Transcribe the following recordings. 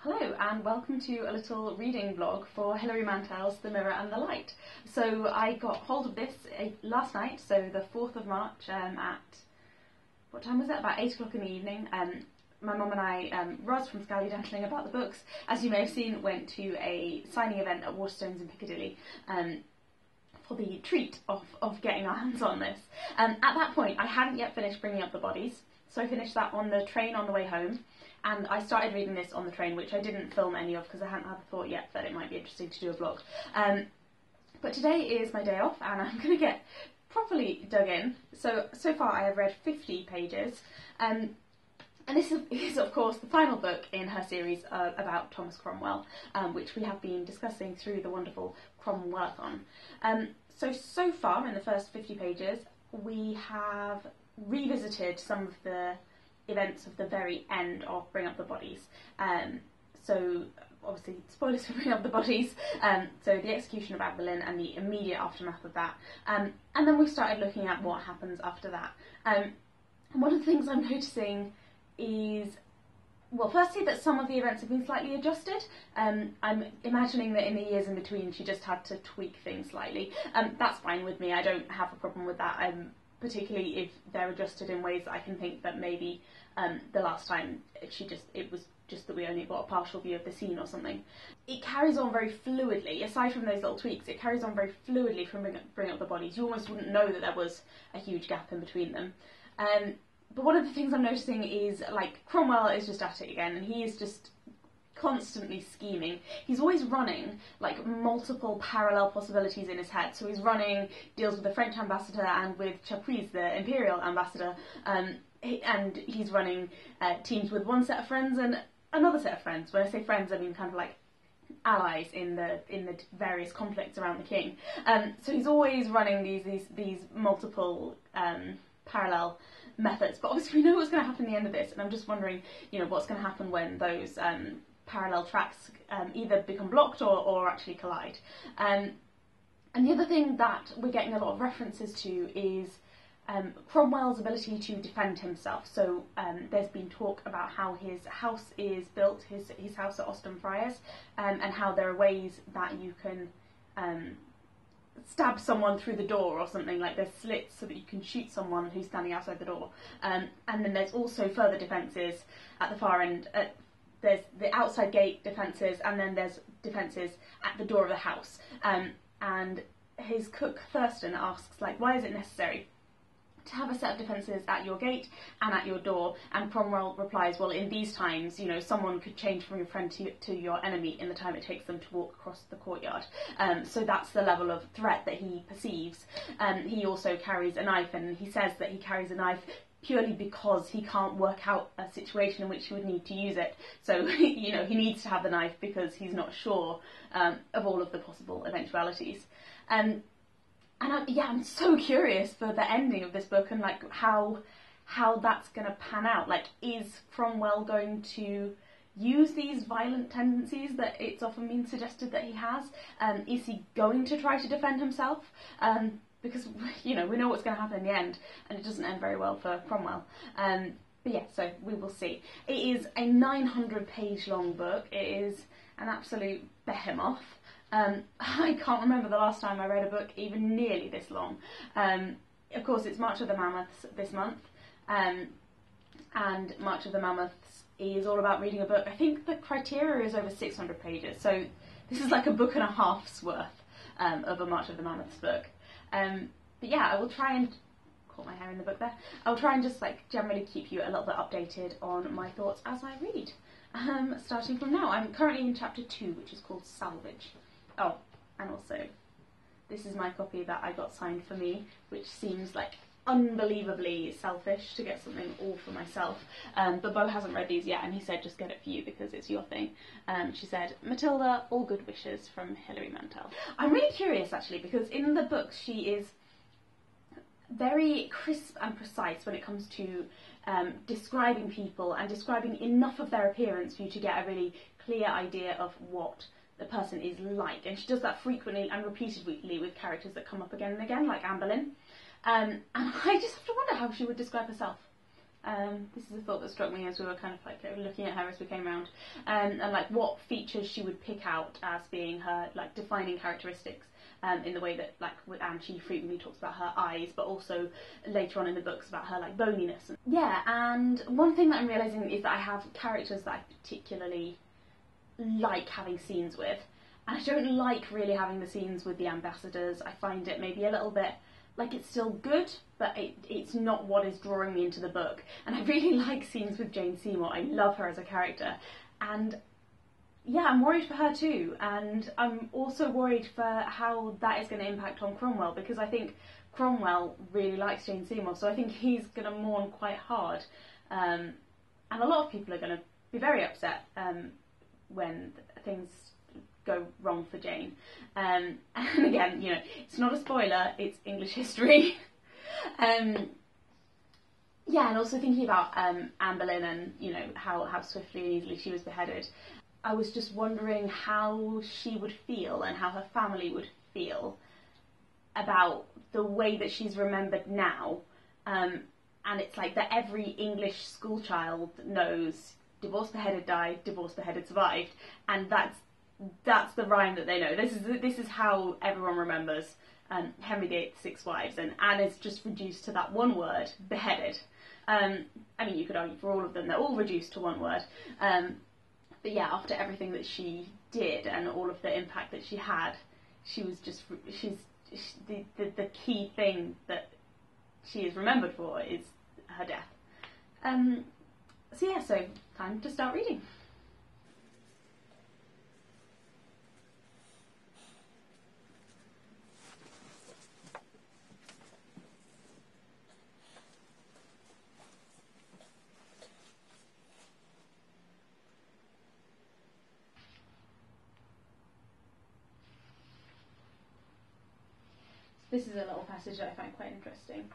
Hello and welcome to a little reading blog for Hilary Mantel's The Mirror and the Light. So I got hold of this uh, last night, so the 4th of March um, at, what time was it? About 8 o'clock in the evening. Um, my mum and I, um, from Scally Dentling About the Books, as you may have seen, went to a signing event at Waterstones in Piccadilly. Um, for the treat of, of getting our hands on this. Um, at that point, I hadn't yet finished bringing up the bodies, so I finished that on the train on the way home and I started reading this on the train, which I didn't film any of because I hadn't had the thought yet that it might be interesting to do a vlog. Um, but today is my day off, and I'm going to get properly dug in. So so far, I have read 50 pages. Um, and this is, of course, the final book in her series uh, about Thomas Cromwell, um, which we have been discussing through the wonderful Cromwellathon. Um, so, so far in the first 50 pages, we have revisited some of the events of the very end of Bring Up the Bodies. Um, so obviously spoilers for Bring Up the Bodies. Um, so the execution of Boleyn and the immediate aftermath of that. Um, and then we started looking at what happens after that. Um, and one of the things I'm noticing is well, firstly, that some of the events have been slightly adjusted. Um, I'm imagining that in the years in between, she just had to tweak things slightly. Um, that's fine with me. I don't have a problem with that. Um, particularly if they're adjusted in ways that I can think that maybe um, the last time she just it was just that we only got a partial view of the scene or something. It carries on very fluidly. Aside from those little tweaks, it carries on very fluidly from bring up, bring up the bodies. You almost wouldn't know that there was a huge gap in between them. Um, but one of the things I'm noticing is like Cromwell is just at it again, and he is just constantly scheming. He's always running like multiple parallel possibilities in his head. So he's running deals with the French ambassador and with Chapuys, the imperial ambassador, um, and he's running uh, teams with one set of friends and another set of friends. When I say friends, I mean kind of like allies in the in the various conflicts around the king. Um, so he's always running these these these multiple um, parallel methods. But obviously, we know what's going to happen at the end of this, and I'm just wondering, you know, what's going to happen when those um, parallel tracks um, either become blocked or, or actually collide. Um, and the other thing that we're getting a lot of references to is um, Cromwell's ability to defend himself. So um, there's been talk about how his house is built, his his house at Austin Friars, um, and how there are ways that you can um, stab someone through the door or something. Like there's slits so that you can shoot someone who's standing outside the door. Um, and then there's also further defences at the far end. At, there's the outside gate defences, and then there's defences at the door of the house. Um, and his cook Thurston asks, like, why is it necessary? to have a set of defences at your gate and at your door. And Cromwell replies, well, in these times, you know, someone could change from your friend to, to your enemy in the time it takes them to walk across the courtyard. Um, so that's the level of threat that he perceives. Um, he also carries a knife, and he says that he carries a knife purely because he can't work out a situation in which he would need to use it. So, you know, he needs to have the knife because he's not sure um, of all of the possible eventualities. Um, and I'm, yeah, I'm so curious for the ending of this book and like how how that's going to pan out. Like, is Cromwell going to use these violent tendencies that it's often been suggested that he has? Um, is he going to try to defend himself? Um, because you know we know what's going to happen in the end, and it doesn't end very well for Cromwell. Um, but yeah, so we will see. It is a 900 page long book. It is an absolute behemoth. Um, I can't remember the last time I read a book even nearly this long. Um, of course, it's March of the Mammoths this month, um, and March of the Mammoths is all about reading a book. I think the criteria is over 600 pages, so this is like a book and a half's worth um, of a March of the Mammoths book. Um, but yeah, I will try and caught my hair in the book there. I'll try and just like generally keep you a little bit updated on my thoughts as I read. Um, starting from now, I'm currently in chapter two, which is called Salvage. Oh, and also, this is my copy that I got signed for me, which seems like unbelievably selfish to get something all for myself. Um, but Bo hasn't read these yet, and he said just get it for you because it's your thing. Um, she said, Matilda, all good wishes from Hilary Mantel. I'm really curious actually because in the books she is very crisp and precise when it comes to um, describing people and describing enough of their appearance for you to get a really clear idea of what the person is like. And she does that frequently and repeatedly with characters that come up again and again, like Boleyn. Um, and I just have to wonder how she would describe herself. Um, this is a thought that struck me as we were kind of like looking at her as we came around, um, and like what features she would pick out as being her like defining characteristics. Um, in the way that, like with Anne, she frequently talks about her eyes, but also later on in the books about her like boniness. Yeah, and one thing that I'm realizing is that I have characters that I particularly like having scenes with, and I don't like really having the scenes with the ambassadors. I find it maybe a little bit like it's still good, but it, it's not what is drawing me into the book. And I really like scenes with Jane Seymour. I love her as a character, and yeah, I'm worried for her too. And I'm also worried for how that is going to impact on Cromwell because I think Cromwell really likes Jane Seymour, so I think he's going to mourn quite hard. Um, and a lot of people are going to be very upset um, when things go wrong for Jane. Um, and again, you know, it's not a spoiler, it's English history. um, yeah, and also thinking about um, Anne Boleyn and, you know, how, how swiftly and easily she was beheaded. I was just wondering how she would feel and how her family would feel about the way that she's remembered now. Um, and it's like that every English schoolchild knows divorced beheaded died, divorced beheaded survived, and that's that's the rhyme that they know. This is this is how everyone remembers um, Henry VIII's six wives, and Anne is just reduced to that one word, beheaded. Um, I mean, you could argue for all of them; they're all reduced to one word. Um, but yeah, after everything that she did and all of the impact that she had, she was just she's she, the, the the key thing that she is remembered for is her death. Um, so yeah, so time to start reading. This is a little passage that I find quite interesting.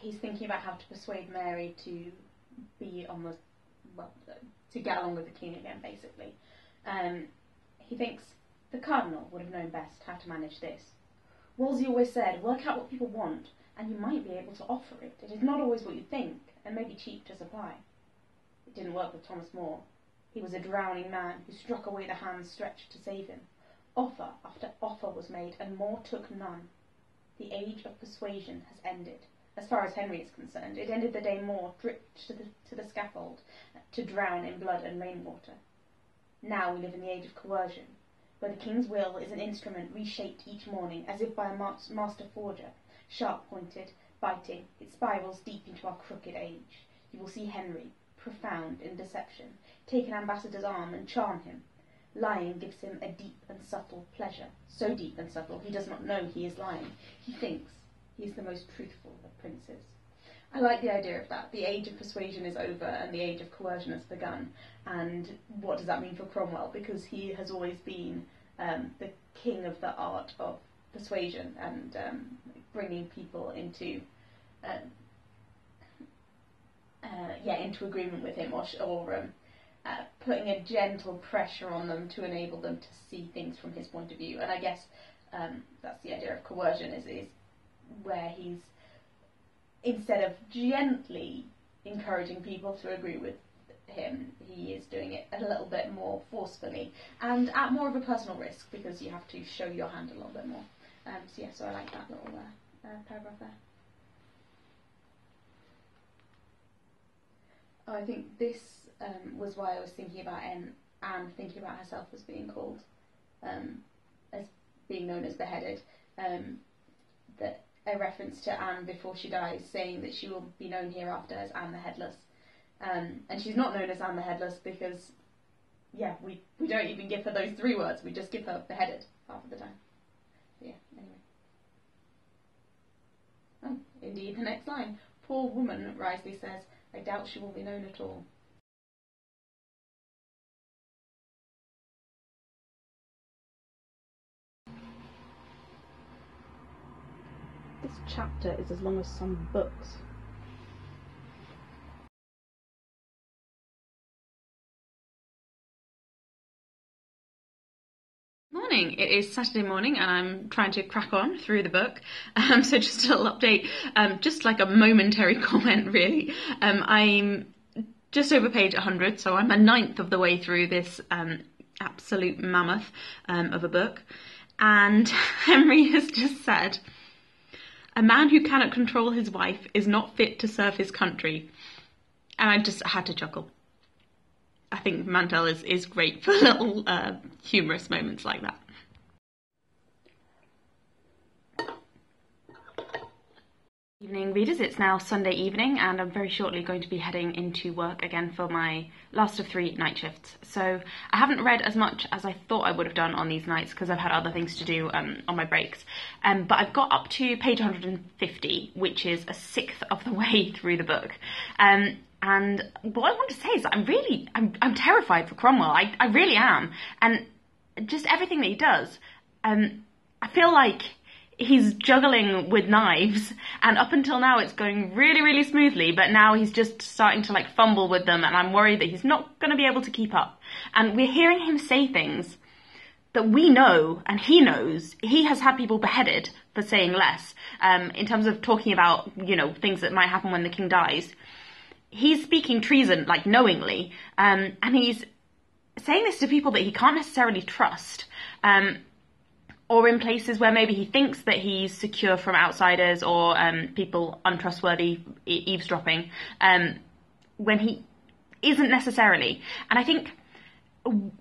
He's thinking about how to persuade Mary to be on the well, to get along with the king again, basically. Um, he thinks the cardinal would have known best how to manage this. Wolsey always said, work out what people want, and you might be able to offer it. It is not always what you think, and may be cheap to supply. It didn't work with Thomas More. He was a drowning man who struck away the hands stretched to save him. Offer after offer was made, and More took none. The age of persuasion has ended. As far as Henry is concerned, it ended the day More dripped to the, to the scaffold to drown in blood and rainwater. Now we live in the age of coercion, where the king's will is an instrument reshaped each morning as if by a master forger, sharp-pointed, biting, it spirals deep into our crooked age. You will see Henry, profound in deception, take an ambassador's arm and charm him. Lying gives him a deep and subtle pleasure, so deep and subtle he does not know he is lying. He thinks he is the most truthful of princes. I like the idea of that. The age of persuasion is over and the age of coercion has begun. And what does that mean for Cromwell? Because he has always been um, the king of the art of persuasion and um, bringing people into um, uh, yeah into agreement with him or, or um, uh, putting a gentle pressure on them to enable them to see things from his point of view. And I guess um, that's the idea of coercion is, is where he's instead of gently encouraging people to agree with him, he is doing it a little bit more forcefully and at more of a personal risk because you have to show your hand a little bit more. Um, so yeah, so I like that little uh, uh, paragraph there. I think this um, was why I was thinking about Anne, Anne thinking about herself as being called, um, as being known as beheaded. Um, that a reference to Anne before she dies, saying that she will be known hereafter as Anne the Headless. Um, and she's not known as Anne the Headless because, yeah, we, we don't even give her those three words, we just give her beheaded half of the time. yeah, anyway. Oh, indeed, the next line. Poor woman, Wriothesley says, I doubt she will be known at all. This chapter is as long as some books. Morning. It is Saturday morning and I'm trying to crack on through the book. Um, so just a little update, um, just like a momentary comment really. Um, I'm just over page 100, so I'm a ninth of the way through this um, absolute mammoth um, of a book. And Henry has just said, a man who cannot control his wife is not fit to serve his country. And I just had to chuckle. I think Mantel is, is great for little uh, humorous moments like that. Evening readers, it's now Sunday evening and I'm very shortly going to be heading into work again for my last of three night shifts. So I haven't read as much as I thought I would have done on these nights because I've had other things to do um, on my breaks. Um, but I've got up to page 150, which is a sixth of the way through the book. Um, and what I want to say is I'm really, I'm, I'm terrified for Cromwell. I, I really am. And just everything that he does, um, I feel like he's juggling with knives and up until now it's going really really smoothly but now he's just starting to like fumble with them and i'm worried that he's not going to be able to keep up. And we're hearing him say things that we know and he knows. He has had people beheaded for saying less um, in terms of talking about you know things that might happen when the king dies. He's speaking treason like knowingly um, and he's saying this to people that he can't necessarily trust. Um, or in places where maybe he thinks that he's secure from outsiders or um, people untrustworthy eavesdropping, um, when he isn't necessarily. And I think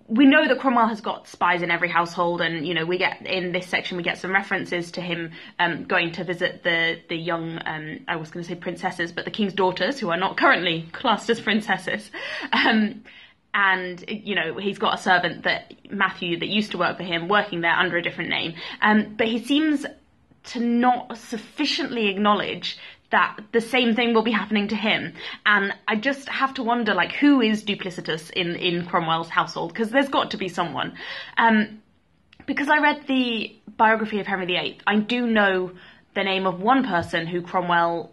we know that Cromwell has got spies in every household, and you know we get in this section we get some references to him um, going to visit the the young um, I was going to say princesses, but the king's daughters who are not currently classed as princesses. Um, and you know he's got a servant that Matthew that used to work for him working there under a different name. Um, but he seems to not sufficiently acknowledge that the same thing will be happening to him. And I just have to wonder, like, who is duplicitous in, in Cromwell's household? Because there's got to be someone. Um, because I read the biography of Henry VIII, I do know the name of one person who Cromwell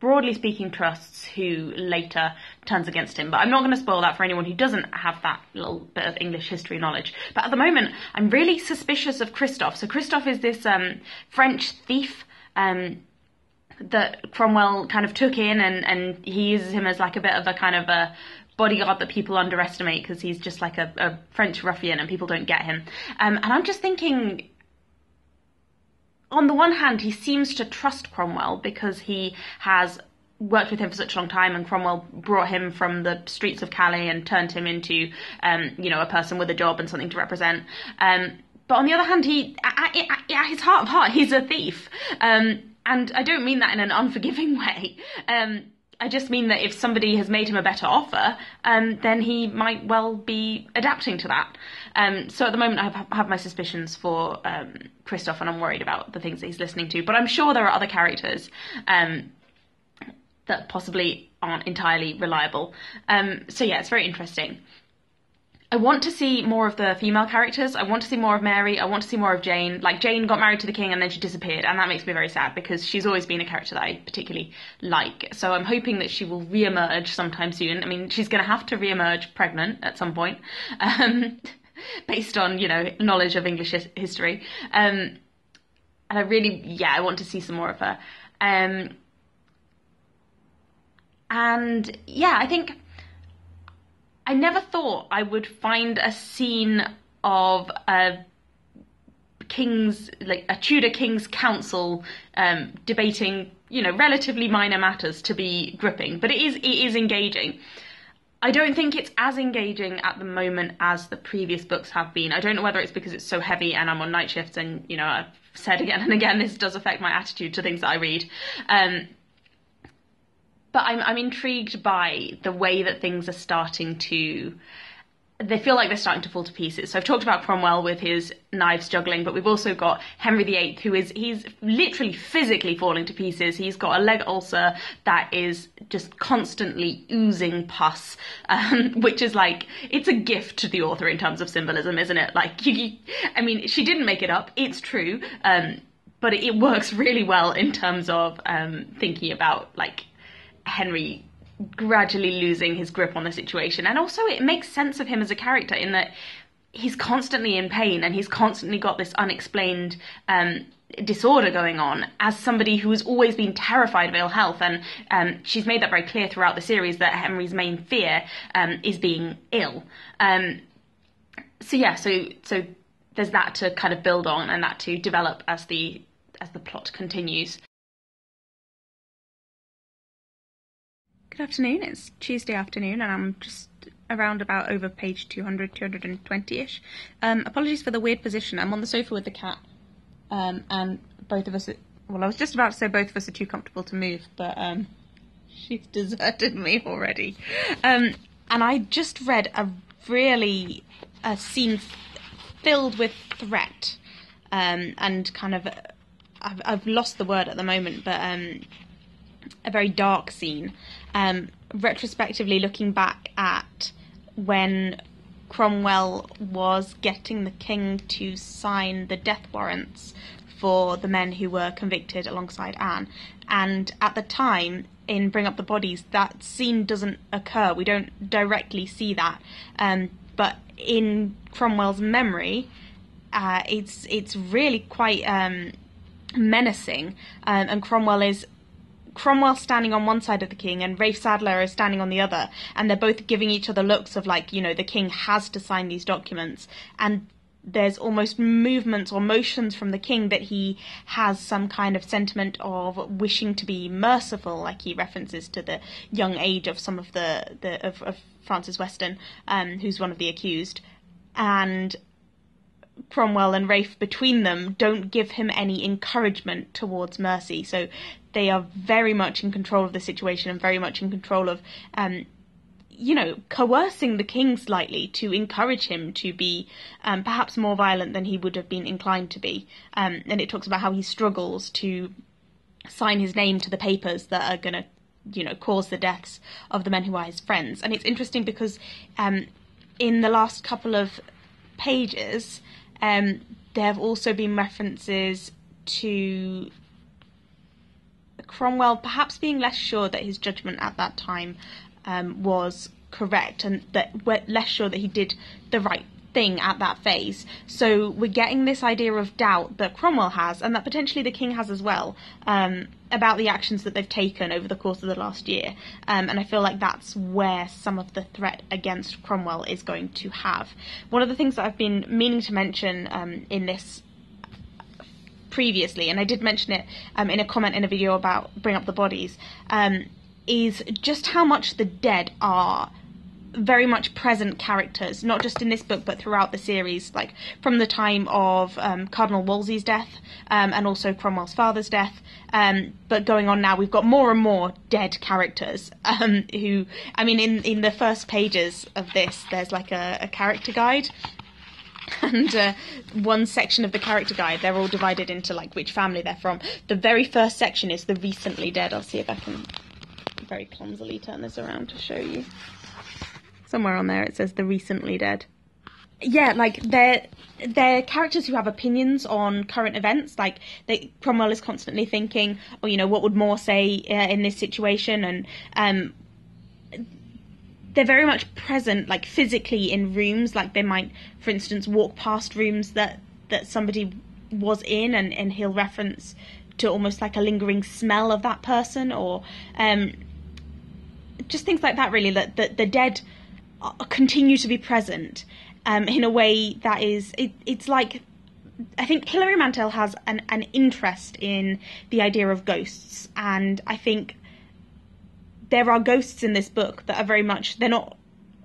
broadly speaking, trusts who later turns against him. But I'm not going to spoil that for anyone who doesn't have that little bit of English history knowledge. But at the moment, I'm really suspicious of Christophe. So Christophe is this um, French thief. Um, that Cromwell kind of took in and, and he uses him as like a bit of a kind of a bodyguard that people underestimate because he's just like a, a, French ruffian and people don't get him. Um, and I'm just thinking, on the one hand, he seems to trust Cromwell because he has worked with him for such a long time, and Cromwell brought him from the streets of Calais and turned him into, um, you know, a person with a job and something to represent. Um, but on the other hand, he, at, at, his heart of heart, he's a thief. Um, and I don't mean that in an unforgiving way. Um, I just mean that if somebody has made him a better offer, um, then he might well be adapting to that. Um, so at the moment, I have, have my suspicions for um, Christophe, and I'm worried about the things that he's listening to. But I'm sure there are other characters um, that possibly aren't entirely reliable. Um, so yeah, it's very interesting. I want to see more of the female characters. I want to see more of Mary. I want to see more of Jane. Like Jane got married to the king and then she disappeared, and that makes me very sad because she's always been a character that I particularly like. So I'm hoping that she will re-emerge sometime soon. I mean, she's going to have to re-emerge pregnant at some point, um, based on you know knowledge of English history. Um, and I really, yeah, I want to see some more of her. Um, and yeah, I think I never thought I would find a scene of a king's like a Tudor king's council um, debating you know relatively minor matters to be gripping, but it is it is engaging. I don't think it's as engaging at the moment as the previous books have been. I don't know whether it's because it's so heavy and I'm on night shifts and you know I've said again and again this does affect my attitude to things that I read. Um, but I'm I'm intrigued by the way that things are starting to they feel like they're starting to fall to pieces. So I've talked about Cromwell with his knives juggling, but we've also got Henry VIII, who is he's literally physically falling to pieces. He's got a leg ulcer that is just constantly oozing pus, um, which is like it's a gift to the author in terms of symbolism, isn't it? Like, you, you, I mean, she didn't make it up; it's true. Um, but it works really well in terms of um, thinking about like Henry gradually losing his grip on the situation. And also, it makes sense of him as a character in that he's constantly in pain and he's constantly got this unexplained um, disorder going on as somebody who has always been terrified of ill health. And um, she's made that very clear throughout the series that henry's main fear um, is being ill. Um, so yeah so so there's that to kind of build on and that to develop as the as the plot continues good afternoon it's tuesday afternoon and i'm just around about over page 200 220ish um, apologies for the weird position i'm on the sofa with the cat um, and both of us, are, well, I was just about to say both of us are too comfortable to move, but um, she's deserted me already. Um, and I just read a really a scene filled with threat um, and kind of, I've, I've, lost the word at the moment, but um, a very dark scene. Um, retrospectively, looking back at when Cromwell was getting the king to sign the death warrants for the men who were convicted alongside Anne. And at the time, in Bring Up the Bodies, that scene doesn't occur. We don't directly see that. Um, but in Cromwell's memory, uh, it's it's really quite um, menacing, um, and Cromwell is Cromwell standing on one side of the king and Rafe Sadler is standing on the other, and they're both giving each other looks of like, you know, the king has to sign these documents, and there's almost movements or motions from the king that he has some kind of sentiment of wishing to be merciful, like he references to the young age of some of the, the of, of Francis Weston, um, who's one of the accused, and Cromwell and Rafe between them don't give him any encouragement towards mercy. So they are very much in control of the situation and very much in control of, um, you know, coercing the king slightly to encourage him to be um, perhaps more violent than he would have been inclined to be. Um, and it talks about how he struggles to sign his name to the papers that are going to, you know, cause the deaths of the men who are his friends. And it's interesting because um, in the last couple of pages, um, there have also been references to Cromwell perhaps being less sure that his judgment at that time um, was correct and that less sure that he did the right thing at that phase. So we're getting this idea of doubt that Cromwell has, and that potentially the king has as well, um, about the actions that they've taken over the course of the last year. Um, and I feel like that's where some of the threat against Cromwell is going to have. One of the things that I've been meaning to mention um, in this previously, and I did mention it um, in a comment in a video about Bring Up the Bodies, um, is just how much the dead are very much present characters, not just in this book but throughout the series, like from the time of um, Cardinal Wolsey's death um, and also Cromwell's father's death. Um, but going on now, we've got more and more dead characters um, who, I mean, in, in the first pages of this, there's like a, a character guide. And uh, one section of the character guide, they're all divided into like which family they're from. The very first section is the recently dead. I'll see if I can very clumsily turn this around to show you somewhere on there it says the recently dead. Yeah, like they're they're characters who have opinions on current events. Like they, Cromwell is constantly thinking, "Oh, you know, what would More say uh, in this situation?" And um, they're very much present, like physically in rooms. Like they might, for instance, walk past rooms that that somebody was in, and and he'll reference to almost like a lingering smell of that person, or um, just things like that. Really, that the, the dead continue to be present um, in a way that is it, it's like I think Hilary Mantel has an, an interest in the idea of ghosts, and I think there are ghosts in this book that are very much they're not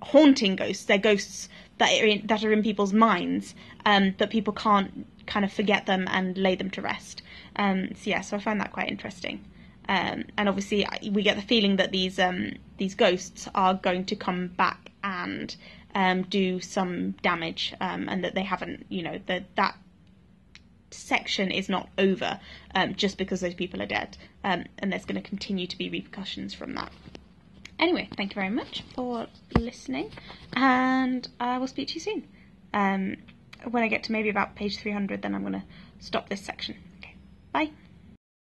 haunting ghosts; they're ghosts that are in, that are in people's minds, um, that people can't kind of forget them and lay them to rest. Um, so yeah, so I find that quite interesting. Um, and obviously, we get the feeling that these um, these ghosts are going to come back and um, do some damage, um, and that they haven't, you know, that that section is not over um, just because those people are dead, um, and there's going to continue to be repercussions from that. Anyway, thank you very much for listening, and I will speak to you soon. When I get to maybe about page 300, then I'm going to stop this section. Okay, bye.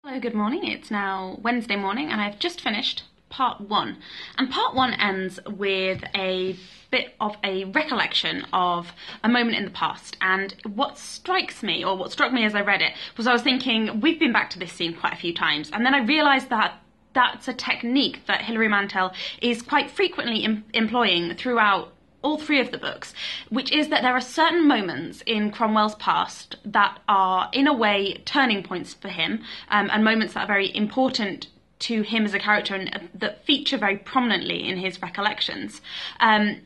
Hello, good morning. It's now Wednesday morning, and I've just finished part one. And part one ends with a bit of a recollection of a moment in the past. And what strikes me, or what struck me as I read it, was I was thinking, we've been back to this scene quite a few times. And then I realised that that's a technique that Hilary Mantel is quite frequently em- employing throughout all three of the books, which is that there are certain moments in Cromwell's past that are, in a way, turning points for him, um, and moments that are very important to him as a character and that feature very prominently in his recollections. Um,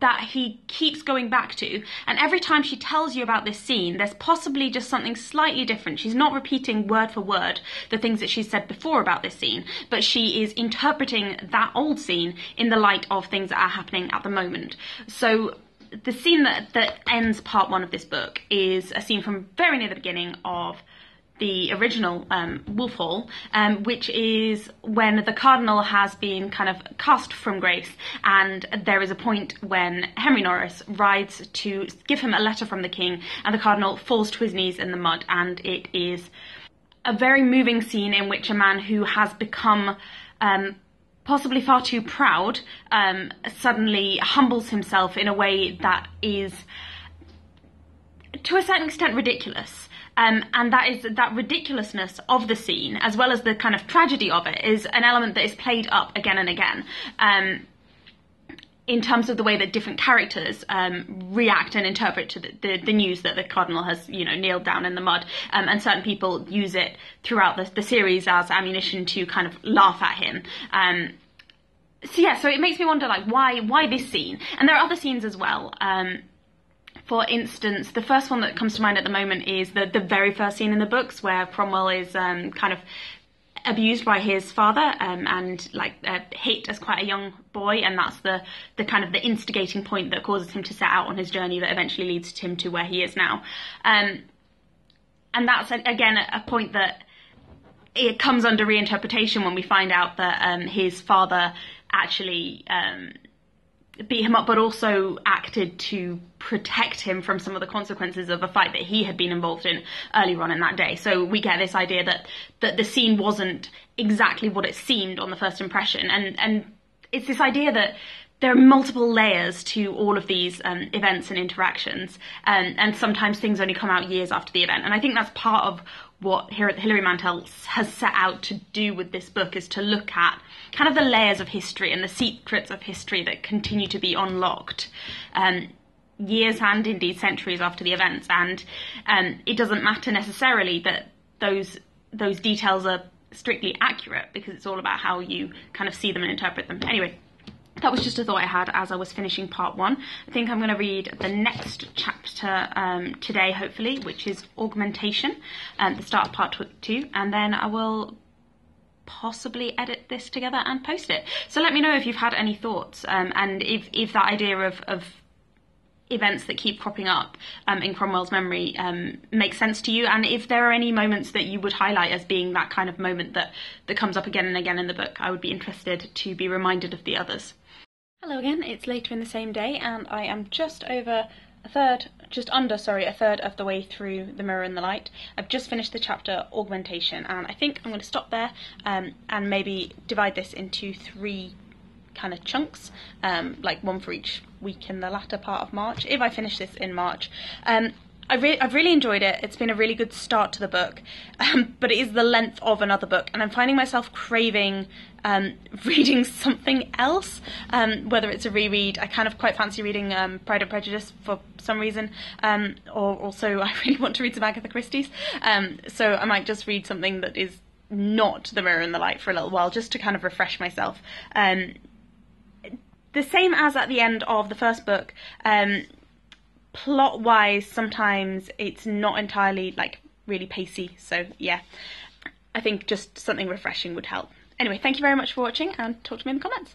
that he keeps going back to. And every time she tells you about this scene, there's possibly just something slightly different. She's not repeating word for word the things that she's said before about this scene, but she is interpreting that old scene in the light of things that are happening at the moment. So the scene that, that ends part one of this book is a scene from very near the beginning of the original um, Wolf Hall, um, which is when the cardinal has been kind of cast from grace, and there is a point when Henry Norris rides to give him a letter from the king, and the cardinal falls to his knees in the mud, and it is a very moving scene in which a man who has become um, possibly far too proud um, suddenly humbles himself in a way that is to a certain extent ridiculous. Um, and that is that ridiculousness of the scene, as well as the kind of tragedy of it, is an element that is played up again and again. Um, in terms of the way that different characters um, react and interpret to the, the, the, news that the cardinal has, you know, nailed down in the mud, um, and certain people use it throughout the, the, series as ammunition to kind of laugh at him. Um, so yeah, so it makes me wonder, like, why why this scene? And there are other scenes as well. For instance, the first one that comes to mind at the moment is the the very first scene in the books where Cromwell is um, kind of abused by his father um, and like uh, hit as quite a young boy and that's the the kind of the instigating point that causes him to set out on his journey that eventually leads him to where he is now. Um, and that's again a, a, point that it comes under reinterpretation when we find out that um, his father actually um, beat him up, but also acted to protect him from some of the consequences of a fight that he had been involved in earlier on in that day. So we get this idea that that the scene wasn't exactly what it seemed on the first impression, and and it's this idea that there are multiple layers to all of these um, events and interactions, um, and sometimes things only come out years after the event. And I think that's part of what Hilary Mantel has set out to do with this book is to look at kind of the layers of history and the secrets of history that continue to be unlocked. Um, years and indeed centuries after the events, and um, it doesn't matter necessarily that those those details are strictly accurate because it's all about how you kind of see them and interpret them. Anyway, that was just a thought I had as I was finishing part one. I think I'm going to read the next chapter um, today, hopefully, which is augmentation, um, the start of part two, and then I will possibly edit this together and post it. So let me know if you've had any thoughts um, and if, if that idea of, of events that keep cropping up um, in Cromwell's memory um, makes sense to you, and if there are any moments that you would highlight as being that kind of moment that, that comes up again and again in the book, I would be interested to be reminded of the others. Hello again, it's later in the same day and I am just over a third, just under, sorry, a third of the way through The Mirror and the Light. I've just finished the chapter Augmentation and I think I'm going to stop there um, and maybe divide this into three kind of chunks, um, like one for each week in the latter part of March, if I finish this in March. Um, I re- I've really enjoyed it. It's been a really good start to the book, um, but it is the length of another book, and I'm finding myself craving um, reading something else. Um, whether it's a reread, I kind of quite fancy reading um, Pride and Prejudice for some reason, um, or also I really want to read some Agatha Christie's. Um, so I might just read something that is not The Mirror and the Light for a little while, just to kind of refresh myself the same as at the end of the first book, plot wise, sometimes it's not entirely like really pacey. So yeah, I think just something refreshing would help. Anyway, thank you very much for watching and talk to me in the comments.